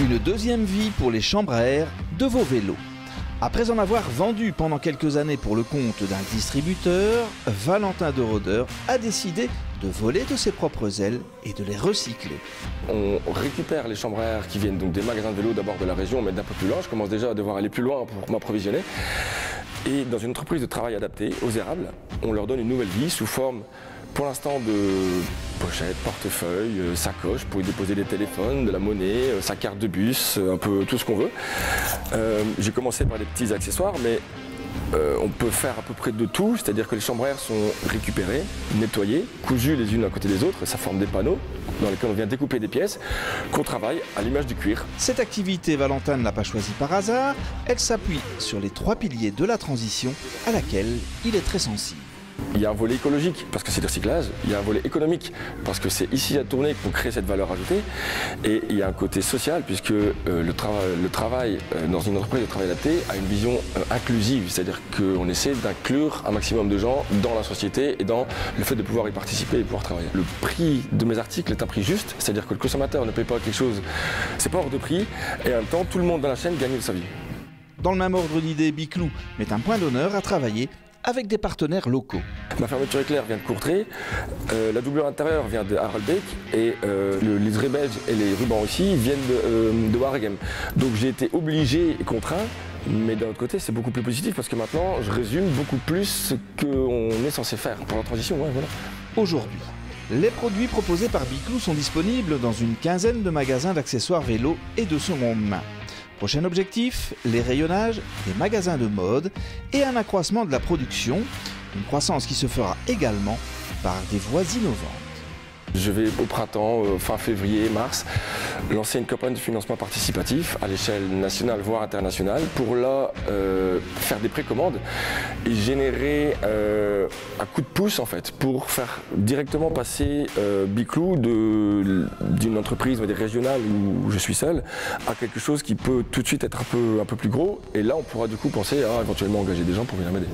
Une deuxième vie pour les chambres à air de vos vélos. Après en avoir vendu pendant quelques années pour le compte d'un distributeur, Valentin de Rodeur a décidé de voler de ses propres ailes et de les recycler. On récupère les chambres à air qui viennent donc des magasins de vélos d'abord de la région, mais d'un peu plus loin. Je commence déjà à devoir aller plus loin pour m'approvisionner. Et dans une entreprise de travail adaptée, aux érables, on leur donne une nouvelle vie sous forme pour l'instant de pochettes, portefeuilles, euh, sacoches pour y déposer des téléphones, de la monnaie, euh, sa carte de bus, euh, un peu tout ce qu'on veut. J'ai commencé par des petits accessoires, mais on peut faire à peu près de tout, c'est-à-dire que les chambres sont récupérées, nettoyées, cousues les unes à côté des autres, ça forme des panneaux dans lesquels on vient découper des pièces qu'on travaille à l'image du cuir. Cette activité, Valentin ne l'a pas choisie par hasard, elle s'appuie sur les trois piliers de la transition à laquelle il est très sensible. Il y a un volet écologique, parce que c'est du recyclage. Il y a un volet économique, parce que c'est ici à tourner qu'on crée cette valeur ajoutée. Et il y a un côté social, puisque euh, le, travail euh, dans une entreprise de travail adapté a une vision euh, inclusive, c'est-à-dire qu'on essaie d'inclure un maximum de gens dans la société et dans le fait de pouvoir y participer et pouvoir travailler. Le prix de mes articles est un prix juste, c'est-à-dire que le consommateur ne paye pas quelque chose, c'est pas hors de prix, et en même temps, tout le monde dans la chaîne gagne sa vie. Dans le même ordre d'idée, Biclou met un point d'honneur à travailler avec des partenaires locaux. Ma fermeture éclair vient de Courtrai, euh, la doublure intérieure vient de Haraldbeek et euh, le, les belges et les rubans aussi viennent de, euh, Waregem. Donc j'ai été obligé et contraint mais d'un autre côté, c'est beaucoup plus positif parce que maintenant, je résume beaucoup plus ce qu'on est censé faire pour la transition. voilà. Aujourd'hui, les produits proposés par Biclou sont disponibles dans une quinzaine de magasins d'accessoires vélo et de seconde main. Prochain objectif, les rayonnages des magasins de mode et un accroissement de la production, une croissance qui se fera également par des voies innovantes. Je vais au printemps, euh, fin février, mars, lancer une campagne de financement participatif à l'échelle nationale voire internationale pour là euh, faire des précommandes et générer euh, un coup de pouce en fait pour faire directement passer Biclou d'une entreprise régionale où je suis seul à quelque chose qui peut tout de suite être un peu, un peu plus gros et là on pourra du coup penser à éventuellement engager des gens pour venir m'aider.